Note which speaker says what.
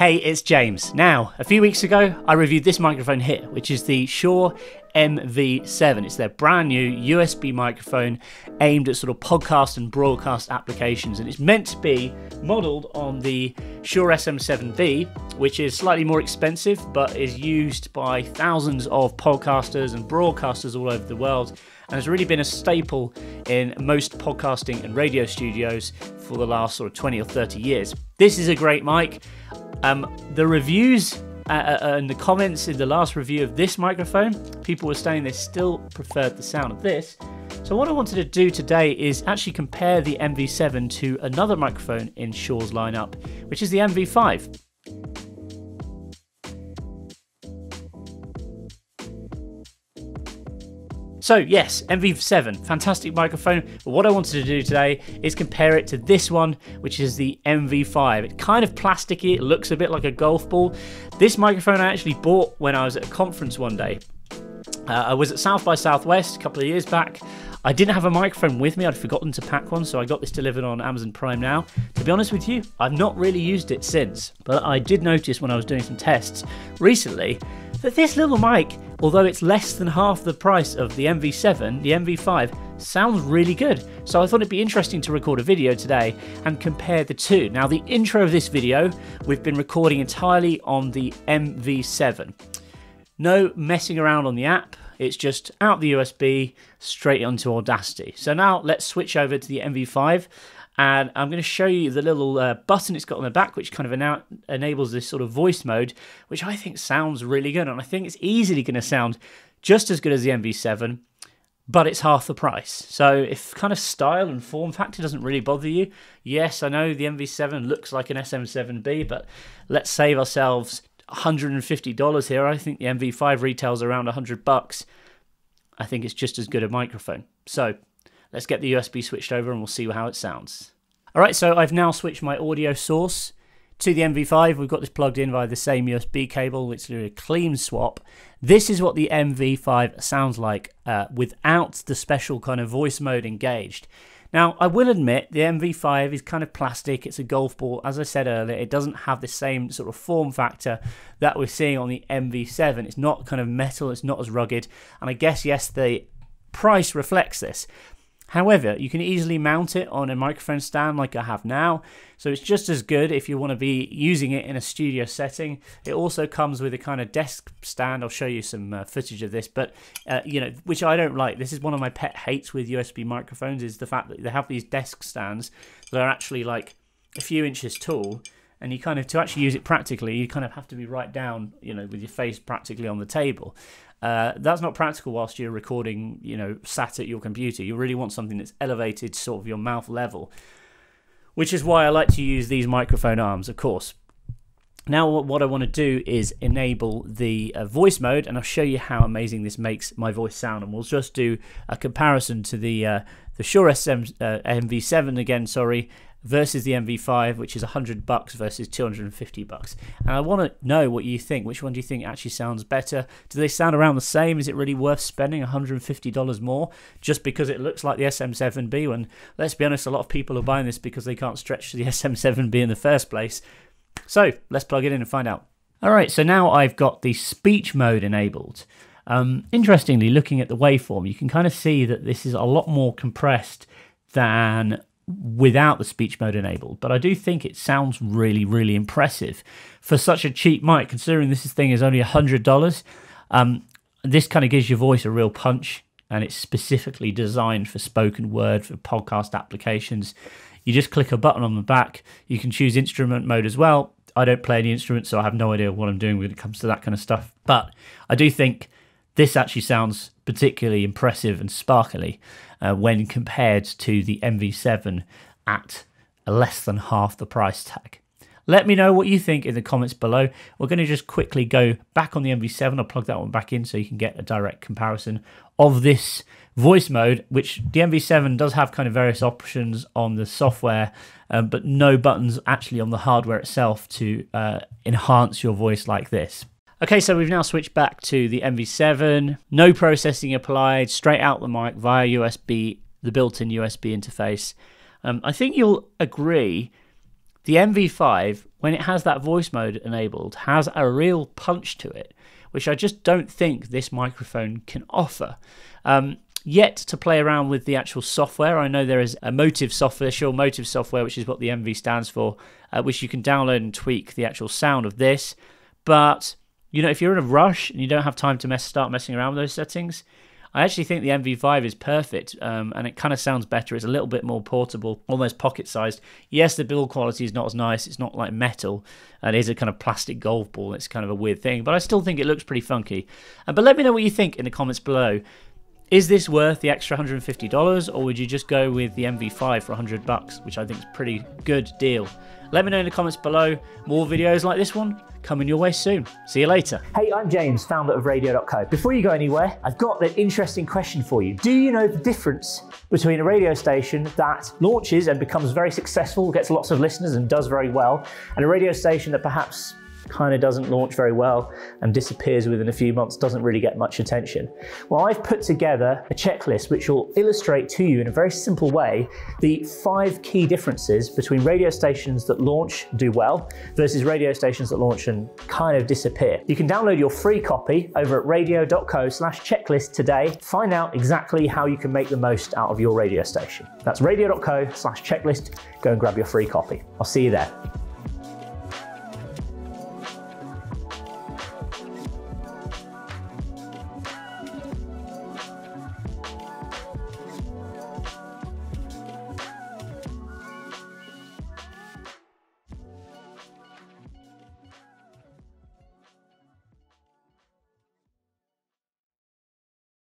Speaker 1: Hey, it's James. Now, a few weeks ago, I reviewed this microphone here, which is the Shure MV7. It's their brand new USB microphone aimed at sort of podcast and broadcast applications, and it's meant to be modeled on the Shure SM7B, which is slightly more expensive but is used by thousands of podcasters and broadcasters all over the world and has really been a staple in most podcasting and radio studios for the last sort of 20 or 30 years. This is a great mic. Um, the reviews uh, uh, and the comments in the last review of this microphone, people were saying they still preferred the sound of this. So what I wanted to do today is actually compare the MV7 to another microphone in Shure's lineup, which is the MV5. So yes, MV7, fantastic microphone. But what I wanted to do today is compare it to this one, which is the MV5. It's kind of plasticky, it looks a bit like a golf ball. This microphone I actually bought when I was at a conference one day. Uh, I was at South by Southwest a couple of years back. I didn't have a microphone with me, I'd forgotten to pack one, so I got this delivered on Amazon Prime now. To be honest with you, I've not really used it since, but I did notice when I was doing some tests recently that this little mic, although it's less than half the price of the MV7, the MV5 sounds really good. So I thought it'd be interesting to record a video today and compare the two. Now, the intro of this video, we've been recording entirely on the MV7. No messing around on the app. It's just out the USB straight onto Audacity. So now let's switch over to the MV5 and I'm going to show you the little uh, button it's got on the back, which kind of enables this sort of voice mode, which I think sounds really good. And I think it's easily going to sound just as good as the MV7, but it's half the price. So if kind of style and form factor doesn't really bother you, yes, I know the MV7 looks like an SM7B, but let's save ourselves $150 here. I think the MV5 retails around 100 bucks. I think it's just as good a microphone. So Let's get the USB switched over and we'll see how it sounds. Alright, so I've now switched my audio source to the MV5. We've got this plugged in via the same USB cable. It's a clean swap. This is what the MV5 sounds like uh, without the special kind of voice mode engaged. Now, I will admit the MV5 is kind of plastic. It's a golf ball. As I said earlier, it doesn't have the same sort of form factor that we're seeing on the MV7. It's not kind of metal. It's not as rugged. And I guess, yes, the price reflects this. However, you can easily mount it on a microphone stand like I have now, so it's just as good if you want to be using it in a studio setting. It also comes with a kind of desk stand. I'll show you some uh, footage of this, but uh, you know, which I don't like. This is one of my pet hates with USB microphones is the fact that they have these desk stands that are actually like a few inches tall and you kind of to actually use it practically you kind of have to be right down you know with your face practically on the table uh, that's not practical whilst you're recording, you know, sat at your computer. You really want something that's elevated sort of your mouth level, which is why I like to use these microphone arms, of course. Now what I want to do is enable the uh, voice mode and I'll show you how amazing this makes my voice sound and we'll just do a comparison to the uh, the Shure SM, uh, MV7 again, sorry, versus the MV5, which is 100 bucks versus 250 bucks. And I want to know what you think. Which one do you think actually sounds better? Do they sound around the same? Is it really worth spending $150 more just because it looks like the SM7B? When let's be honest, a lot of people are buying this because they can't stretch to the SM7B in the first place. So let's plug it in and find out. All right, so now I've got the speech mode enabled. Um, interestingly, looking at the waveform, you can kind of see that this is a lot more compressed than without the speech mode enabled. But I do think it sounds really, really impressive for such a cheap mic, considering this thing is only $100. Um, this kind of gives your voice a real punch, and it's specifically designed for spoken word, for podcast applications. You just click a button on the back. You can choose instrument mode as well. I don't play any instruments, so I have no idea what I'm doing when it comes to that kind of stuff. But I do think this actually sounds particularly impressive and sparkly uh, when compared to the MV7 at less than half the price tag. Let me know what you think in the comments below. We're going to just quickly go back on the MV7. I'll plug that one back in so you can get a direct comparison of this voice mode, which the MV7 does have kind of various options on the software, um, but no buttons actually on the hardware itself to uh, enhance your voice like this. Okay, so we've now switched back to the MV7. No processing applied, straight out the mic via USB, the built-in USB interface. Um, I think you'll agree The MV5, when it has that voice mode enabled, has a real punch to it, which I just don't think this microphone can offer. Um, yet to play around with the actual software. I know there is a MOTIV software, Shure MOTIV software, which is what the MV stands for, uh, which you can download and tweak the actual sound of this. But you know, if you're in a rush and you don't have time to mess, start messing around with those settings, I actually think the MV5 is perfect, um, and it kind of sounds better. It's a little bit more portable, almost pocket-sized. Yes, the build quality is not as nice. It's not like metal. And it is a kind of plastic golf ball. It's kind of a weird thing, but I still think it looks pretty funky. Uh, but let me know what you think in the comments below. Is this worth the extra $150 or would you just go with the MV5 for 100 bucks, which I think is a pretty good deal? Let me know in the comments below. More videos like this one coming your way soon. See you later. Hey, I'm James, founder of Radio.co. Before you go anywhere, I've got an interesting question for you. Do you know the difference between a radio station that launches and becomes very successful, gets lots of listeners and does very well, and a radio station that perhaps kind of doesn't launch very well and disappears within a few months, doesn't really get much attention. Well, I've put together a checklist which will illustrate to you in a very simple way the five key differences between radio stations that launch, do well, versus radio stations that launch and kind of disappear. You can download your free copy over at radio.co slash checklist today. Find out exactly how you can make the most out of your radio station. That's radio.co slash checklist. Go and grab your free copy. I'll see you there.